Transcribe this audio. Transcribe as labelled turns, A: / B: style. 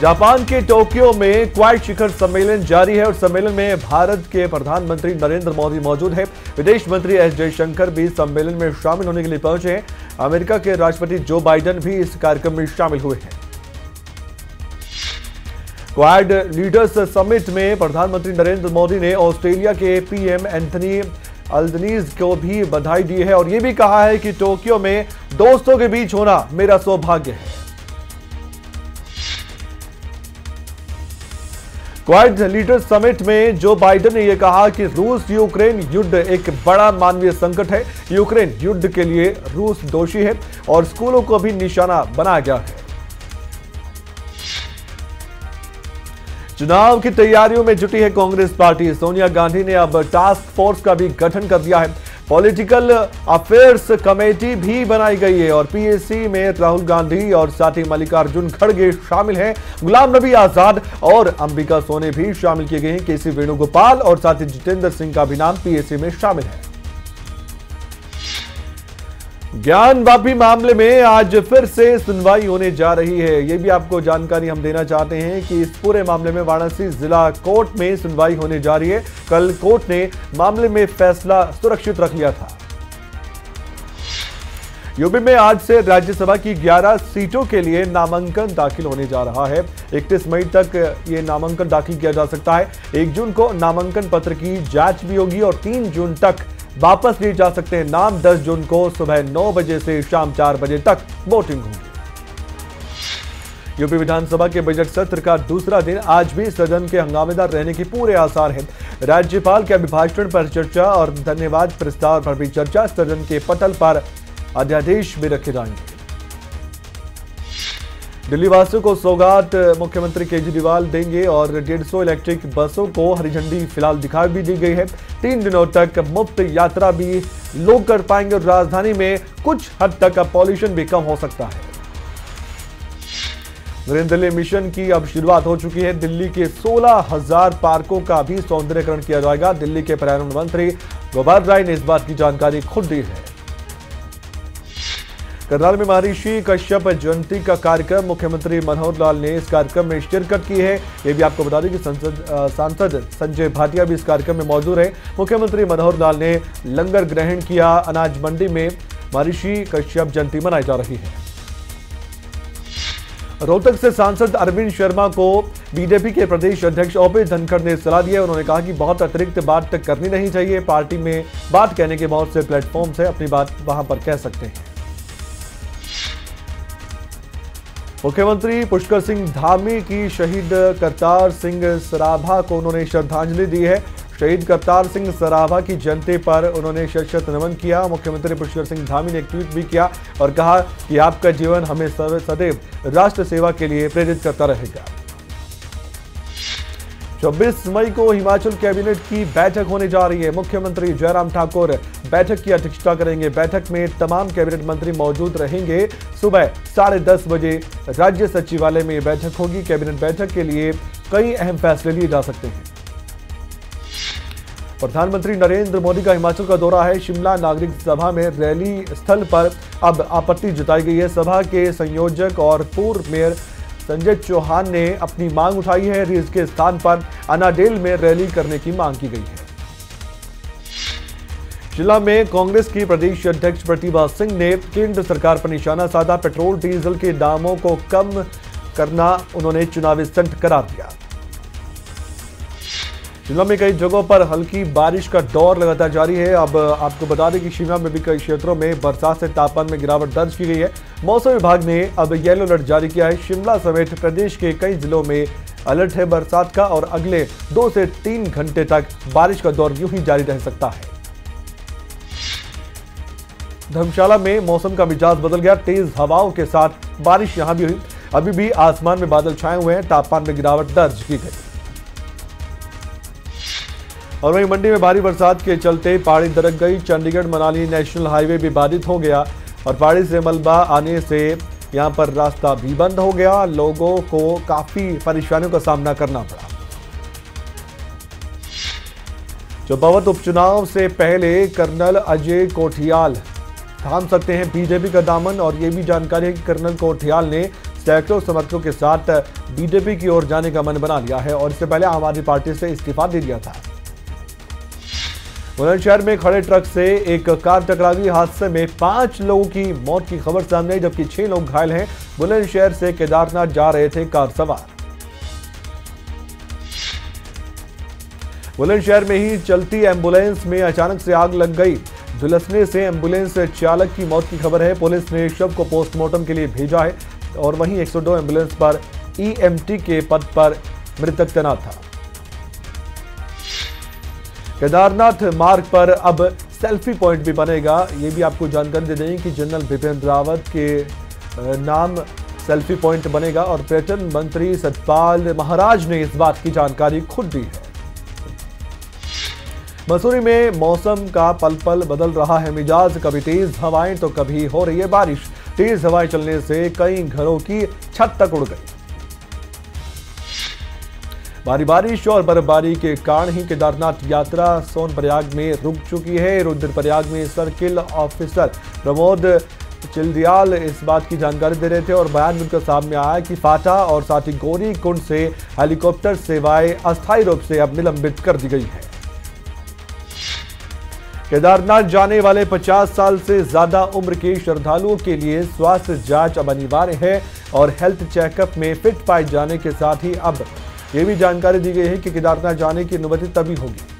A: Japan के Tokyo में quad शिखर सम्मेलन जारी है और सम्मेलन में भारत के प्रधानमंत्री नरेंद्र मोदी मौजूद है। विदेश मंत्री एस जयशंकर भी सम्मेलन में शामिल होने के लिए पहुँचे हैं। अमेरिका के राष्ट्रपति जो बाइडेन भी इस कार्यक्रम में शामिल हुए हैं। क्वाड लीडर्स समिट में प्रधानमंत्री नरेंद्र मोदी ने ऑस्ट्रेलिया के पीएम एंथनी अल्दनीज को भी बधाई दी है और यह भी कहा है कि टोक्यो में दोस्तों के बीच होना मेरा सौभाग्य है। क्वाड लीडर समिट में जो बाइडेन ने यह कहा कि रूस यूक्रेन युद्ध एक बड़ा मानवीय संकट है। यूक्रेन युद्ध के लिए रूस दोषी है और स्कूलों को भी निशाना बनाया गया है। चुनाव की तैयारियों में जुटी है कांग्रेस पार्टी। सोनिया गांधी ने अब टास्क फोर्स का भी गठन कर दिया है। पॉलिटिकल अफेयर्स कमेटी भी बनाई गई है और पीएससी में राहुल गांधी और साथी मल्लिकार्जुन खड़गे शामिल हैं। गुलाम नबी आज़ाद और अंबिका सोने भी शामिल किए गए हैं। के सी वेणुगोपाल और साथी जितेंद्र सिंह का भी नाम पीएससी में शामिल है। ज्ञान वापी मामले में आज फिर से सुनवाई होने जा रही है। ये भी आपको जानकारी हम देना चाहते हैं कि इस पूरे मामले में वाराणसी जिला कोर्ट में सुनवाई होने जा रही है। कल कोर्ट ने मामले में फैसला सुरक्षित रख लिया था। यूपी में आज से राज्यसभा की 11 सीटों के लिए नामांकन दाखिल होने जा रहा है। 31 मई तक ये नामांकन दाखिल किया जा सकता है। 1 जून को नामांकन पत्र की जाँच भी होगी और 3 जून तक वापस लिए जा सकते हैं। नाम 10 जून को सुबह 9 बजे से शाम 4 बजे तक वोटिंग होगी। यूपी विधानसभा के बजट सत्र का दूसरा दिन आज भी सदन के हंगामेदार रहने के पूरे आसार हैं। राज्यपाल के अभिभाषण पर चर्चा और धन्यवाद प्रस्ताव पर भी चर्चा सदन के पटल पर अध्यादेश भी रखे जाएँगे। दिल्ली वासियों को सौगात मुख्यमंत्री केजरीवाल देंगे और डेढ़ सौ इलेक्ट्रिक बसों को हरी झंडी फ़िलहाल दिखा भी दी गई है। तीन दिनों तक मुफ़्त यात्रा भी लोग कर पाएँगे और राजधानी में कुछ हद तक पॉल्यूशन भी कम हो सकता है। दिल्ली मिशन की अब शुरुआत हो चुकी है। दिल्ली के 16,000 पार्कों का भी सौंदर्यकरण किया जाएगा। दिल्ली के पर्यावरण मंत्री गोपाल राय ने इस बात की जानकारी खुद दी है। करनाल में महर्षि कश्यप जयंती का कार्यक्रम। मुख्यमंत्री मनोहर लाल ने इस कार्यक्रम में शिरकत की है। ये भी आपको बता दें कि संसद सांसद संजय भाटिया भी इस कार्यक्रम में मौजूद है। मुख्यमंत्री मनोहर लाल ने लंगर ग्रहण किया। अनाज मंडी में महर्षि कश्यप जयंती मनाई जा रही है। रोहतक से सांसद अरविंद शर्मा को बीजेपी के प्रदेश अध्यक्ष ओपी धनखड़ ने सलाह दी है। उन्होंने कहा कि बहुत अतिरिक्त बात करनी नहीं चाहिए। पार्टी में बात कहने के बहुत से प्लेटफॉर्म से अपनी बात वहाँ पर कह सकते हैं। मुख्यमंत्री पुष्कर सिंह धामी की शहीद करतार सिंह सराभा को उन्होंने श्रद्धांजलि दी है। शहीद करतार सिंह सराभा की जयंती पर उन्होंने शत शत नमन किया। मुख्यमंत्री पुष्कर सिंह धामी ने एक ट्वीट भी किया और कहा कि आपका जीवन हमें सदैव राष्ट्र सेवा के लिए प्रेरित करता रहेगा। 24 मई को हिमाचल कैबिनेट की बैठक होने जा रही है। मुख्यमंत्री जयराम ठाकुर बैठक की अध्यक्षता करेंगे। बैठक में तमाम कैबिनेट मंत्री मौजूद रहेंगे सुबह साढ़े दस बजे। राज्य सचिवालय में बैठक होगी। कैबिनेट बैठक के लिए कई अहम फैसले लिए जा सकते हैं। प्रधानमंत्री नरेंद्र मोदी का हिमाचल का दौरा है। शिमला नागरिक सभा में रैली स्थल पर अब आपत्ति जताई गई है। सभा के संयोजक और पूर्व मेयर संजय चौहान ने अपनी मांग उठाई है रिज के स्थान पर अनाडेल में रैली करने की मांग की गई है। शिमला में कांग्रेस की प्रदेश अध्यक्ष प्रतिभा सिंह ने केंद्र सरकार पर निशाना साधा, पेट्रोल, डीजल के दामों को कम करना उन्होंने चुनावी संट करार दिया। शिमला में कई जगहों पर हल्की बारिश का दौर लगातार जारी है। अब आपको बता दें कि शिमला में भी कई क्षेत्रों में बरसात से तापमान में गिरावट दर्ज की गई है। मौसम विभाग ने अब येलो अलर्ट जारी किया है। शिमला समेत प्रदेश के कई जिलों में अलर्ट है बरसात का और अगले दो से तीन घंटे तक बारिश का दौर यूँ ही जारी रह सकता है। धर्मशाला में मौसम का मिजाज बदल गया। तेज हवाओं के साथ बारिश यहाँ भी हुई। अभी भी आसमान में बादल छाए हुए हैं। तापमान में गिरावट दर्ज की गई। और वहीं मंडी में भारी बरसात के चलते पहाड़ी दरक गई। चंडीगढ़, मनाली नेशनल हाईवे भी बाधित हो गया और पहाड़ी से मलबा आने से यहाँ पर रास्ता भी बंद हो गया। लोगों को काफ़ी परेशानियों का सामना करना पड़ा। चौपावत उपचुनाव से पहले कर्नल अजय कोठियाल थाम सकते हैं बीजेपी का दामन और ये भी जानकारी है कि कर्नल कोठियाल ने सैकड़ों समर्थकों के साथ बीजेपी की ओर जाने का मन बना लिया है और इससे पहले आम आदमी पार्टी से इस्तीफा दे दिया था। बुलंदशहर में खड़े ट्रक से एक कार टकरा गई हादसे में पाँच लोगों की मौत की खबर सामने आई जबकि छह लोग घायल हैं। बुलंदशहर से केदारनाथ जा रहे थे कार सवार। बुलंदशहर में ही चलती एंबुलेंस में अचानक से आग लग गई। झुलसने से एंबुलेंस चालक की मौत की खबर है। पुलिस ने शव को पोस्टमार्टम के लिए भेजा है और वहीं 102 एंबुलेंस पर ईएमटी के पद पर मृतक तैनात था। केदारनाथ मार्ग पर अब सेल्फी पॉइंट भी बनेगा। ये भी आपको जानकारी दे दें कि जनरल बिपिन रावत के नाम सेल्फी पॉइंट बनेगा और पर्यटन मंत्री सतपाल महाराज ने इस बात की जानकारी खुद दी है। मसूरी में मौसम का पल पल बदल रहा है, मिजाज कभी तेज हवाएँ तो कभी हो रही है बारिश। तेज हवाएँ चलने से कई घरों की छत तक उड़ गई। भारी बारिश और बर्फबारी के कारण ही केदारनाथ यात्रा सोनप्रयाग में रुक चुकी है। रुद्रप्रयाग में सर्किल ऑफिसर प्रमोद चिल्दियाल इस बात की जानकारी दे रहे थे और बयान उनका सामने आया कि फाटा और साथ ही गौरी कुंड से हेलीकॉप्टर सेवाएँ अस्थायी रूप से अब निलंबित कर दी गई है। केदारनाथ जाने वाले 50 साल से ज़्यादा उम्र के श्रद्धालुओं के लिए स्वास्थ्य जाँच अब अनिवार्य है और हेल्थ चेकअप में फिट पाए जाने के साथ ही अब ये भी जानकारी दी गई है कि केदारनाथ जाने की अनुमति तभी होगी।